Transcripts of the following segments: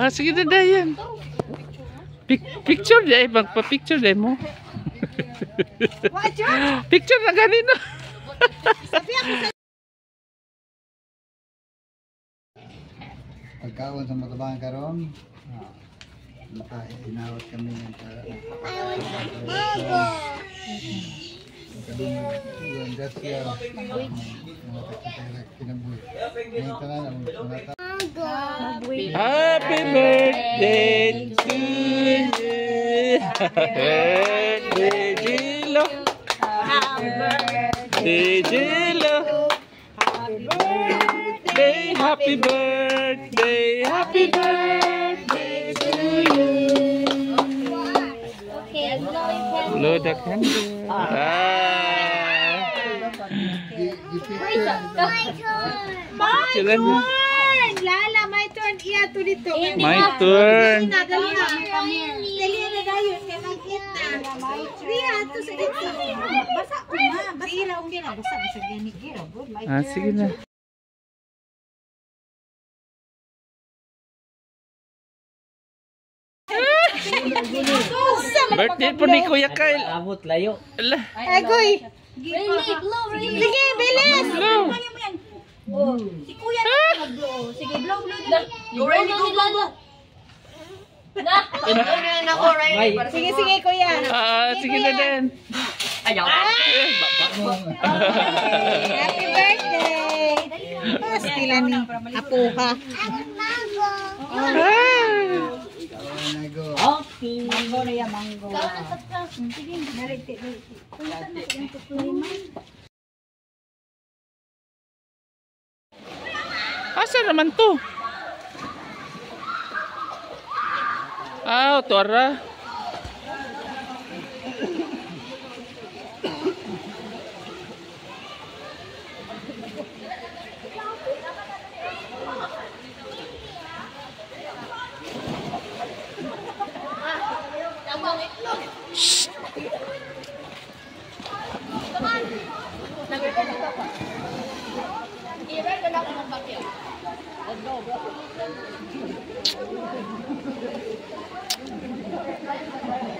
Ah, sige na Dayan. Pic picture day, magpa-picture day mo. picture na ganito. Pagkaon sa matabangan karon, ah, maka inawat kami ng para Kadung gasya mga takitera kinabuhi. Ngayon ang mga Happy birthday to you. Happy birthday, Jilo. Birthday, Jilo. Happy birthday, happy birthday, happy birthday to you. Blow the candle. Ah. Na. Lala, my turn. Iya, to dito. My turn. Na, dali na. Dali na dayon. Kaya makita. Iya, to sa dito. Basa ko na. Basa ira, okay na. Basa, gani. Good. My Ah, sige na. Birthday po ni Kuya Kyle. Abot layo. Ala. Agoy. Sige, bilis. Blow. Si kuya na mag-blow. Sige, blow, blow. dali. May. Sige, sige, kuya. Ah, sige na din. Ayaw. Mo. Happy birthday. Mas sila ni Apuha. Ah. nago. Okay. Mango na yan, mango. Asa naman to? Ah, tuara. Thank you.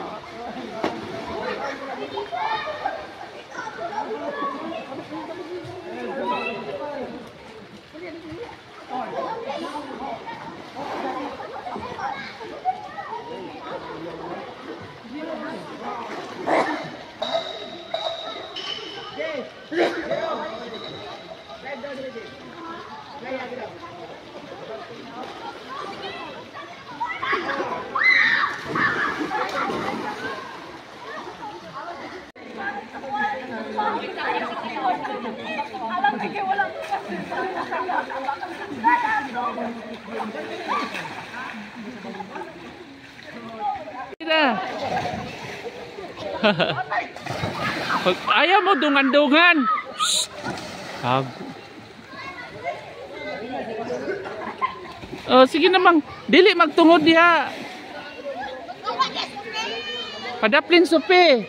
Na. Ayaw mo, dungan-dungan. Oh, eh, sige namang, dili magtungod diha. Padaplin supi.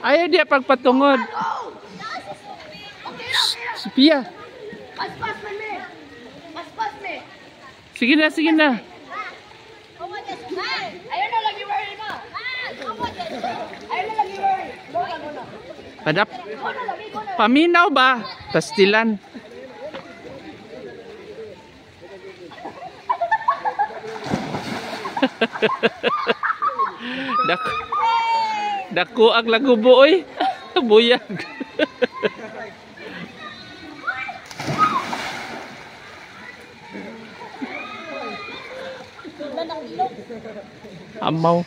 Ayaw dia pagpatungod. Supiya. Paspas me. Paspas me. Sige na, sige na. Padap. Paminaw ba? Pastilan. Dako. Dako ang lagubo oy. Buyag. Amaw.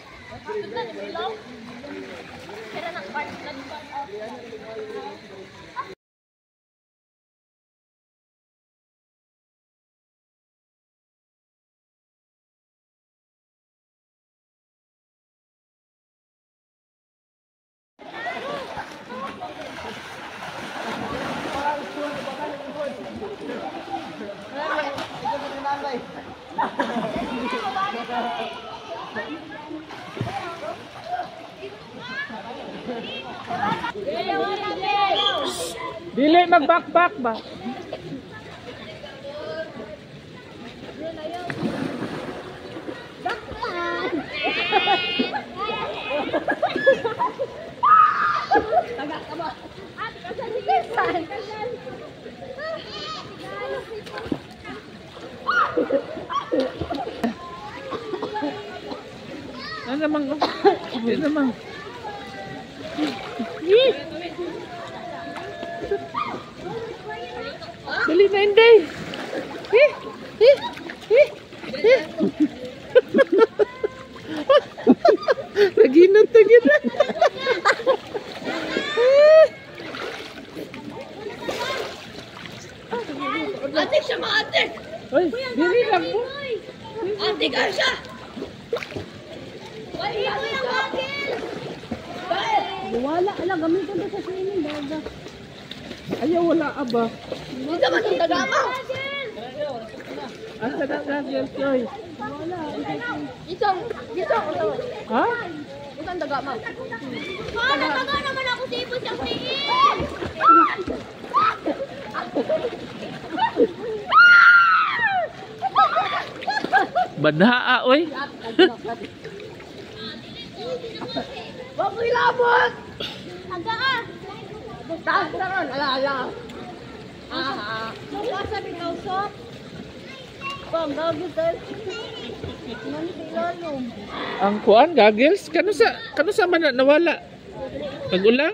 Dili magbakbak ba? Ano naman? Ano naman? Ih! Dali na Inday. Eh, eh, eh, eh. Naginat na gina. Ate siya mga ate. Ay, dili lang po. Ate ka siya. Wala mo yung bagil. Wala, ala, gamitin ko sa swimming baga. Ayaw wala aba. Hindi naman ang tagama. Asa na na girl koy. Isang, isang, isang. Ha? Isang tagama. Ah, nataga naman ako sa ipon siyang tingin. Badhaa oy. Baboy labot. Aga ah. Taas na ron. Ala, ala. Ah, ah. Sabi ka, usap. Pang, gagawin tayo. Nani sa ilalong. Ang kuan goggles kano sa kano sa man na- nawala? Pag ulang?